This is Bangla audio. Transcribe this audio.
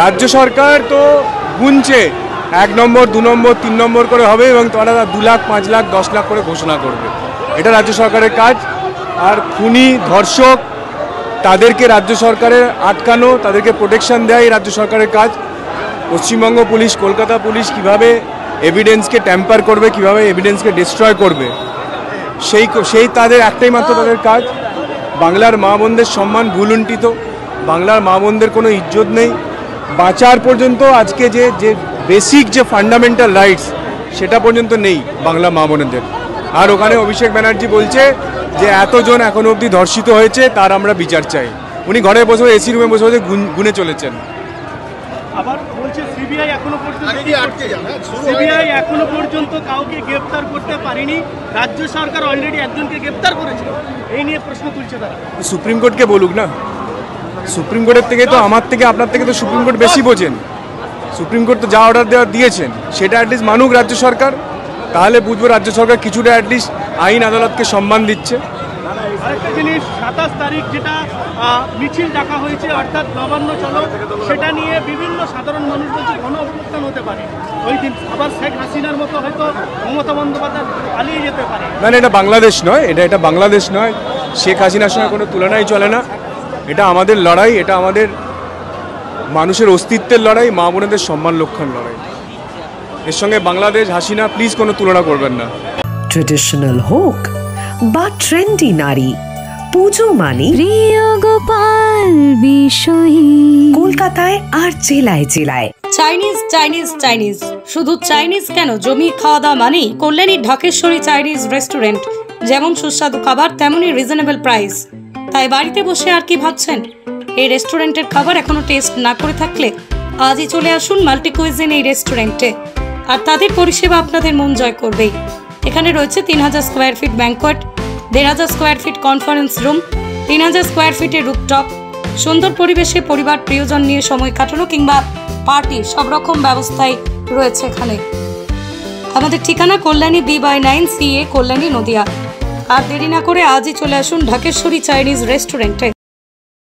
রাজ্য সরকার তো গুনছে। এক নম্বর, দু নম্বর, তিন নম্বর করে হবে এবং তারা দু লাখ, পাঁচ লাখ, দশ লাখ করে ঘোষণা করবে। এটা রাজ্য সরকারের কাজ। আর খুনি, ধর্ষক, তাদেরকে রাজ্য সরকারের আটকানো, তাদেরকে প্রোটেকশন দেয় এই রাজ্য সরকারের কাজ। পশ্চিমবঙ্গ পুলিশ, কলকাতা পুলিশ কীভাবে এভিডেন্সকে ট্যাম্পার করবে, কীভাবে এভিডেন্সকে ডিস্ট্রয় করবে, সেই সেই তাদের একটাই মাত্র তাদের কাজ। বাংলার মা বোনদের সম্মান ভুলুণ্ঠিত। বাংলার মা বোনদের কোনো ইজ্জত নেই। বাঁচার পর্যন্ত আজকে যে যে বেসিক যে ফান্ডামেন্টাল রাইটস সেটা পর্যন্ত নেই বাংলা মা বোনেদের। আর ওখানে অভিষেক ব্যানার্জি বলছে যে এতজন এখনও অবধি ধর্ষিত হয়েছে তার আমরা বিচার চাই। উনি ঘরে বসে এসি রুমে বসে বসে গুন- গুনে চলেছেন। আবার বলছে সিবিআই এখনও পর্যন্ত সিবিআই এখনও পর্যন্ত কাউকে গ্রেপ্তার করতে পারেনি। রাজ্য সরকার অলরেডি একজনকে গ্রেপ্তার করেছে। এই নিয়ে প্রশ্ন তুলছে তারা। সুপ্রিম কোর্টকে বলুক না। সুপ্রিম কোর্টের থেকে তো আমার থেকে আপনার থেকে তো সুপ্রিম কোর্ট বেশি বোঝেন। সুপ্রিম কোর্ট তো যা অর্ডার দেওয়া দিয়েছেন সেটা অ্যাটলিস্ট মানুক রাজ্য সরকার। তাহলে বুঝব রাজ্য সরকার কিছুটা অ্যাটলিস্ট আইন আদালতকে সম্মান দিচ্ছে। আরেকটা জিনিস সাতাশ তারিখ যেটা মিছিল ডাকা হয়েছে অর্থাৎ নবান্ন চলো সেটা নিয়ে বিভিন্ন সাধারণ মানুষ বলছে গণ অভ্যুত্থান হতে পারে। ওই দিন আবার শেখ হাসিনার মতো হয়তো মমতা বন্দ্যোপাধ্যায় পালিয়ে যেতে পারে। না এটা বাংলাদেশ নয় এটা এটা বাংলাদেশ নয়। শেখ হাসিনার সঙ্গে কোনো তুলনাই চলে না। এটা আমাদের লড়াই এটা আমাদের মানুষের অস্তিত্বের লড়াই মা বোনেদের সম্মান লক্ষণ লড়াই। এর সঙ্গে বাংলাদেশ হাসিনা প্লিজ কোনো তুলনা করবেন না। ট্রেডিশনাল হোক বা ট্রেন্ডি নারী পুজো মানে প্রিয় গোপাল বিষয়ী। কলকাতায় আর জেলায় জেলায়। চাইনিজ চাইনিজ চাইনিজ শুধু চাইনিজ কেন? জমি খাওয়া দাওয়া মানেই কল্যাণী ঢাকেশ্বরী চাইনিজ রেস্টুরেন্ট যেমন সুস্বাদু খাবার তেমনই রিজনেবল প্রাইস তাই বাড়িতে বসে আর কি ভাবছেন? এই রেস্টুরেন্টের খাবার এখনও টেস্ট না করে থাকলে আজই চলে আসুন মাল্টি কুইজিন এই রেস্টুরেন্টে। আর তাদের পরিষেবা আপনাদের মন জয় করবেই। এখানে রয়েছে তিন হাজার স্কোয়ার ফিট ব্যাংকোয়েট দেড় হাজার স্কোয়ার ফিট কনফারেন্স রুম তিন হাজার স্কোয়ার ফিটের রুপটপ সুন্দর পরিবেশে পরিবার প্রিয়জন নিয়ে সময় কাটানো কিংবা পার্টি সব রকম ব্যবস্থাই রয়েছে এখানে। আমাদের ঠিকানা Kalyani B by nine C A Kalyani Nadia. আর দেরি না করে আজই চলে আসুন ঢাকেশ্বরী চাইনিজ রেস্টুরেন্টে।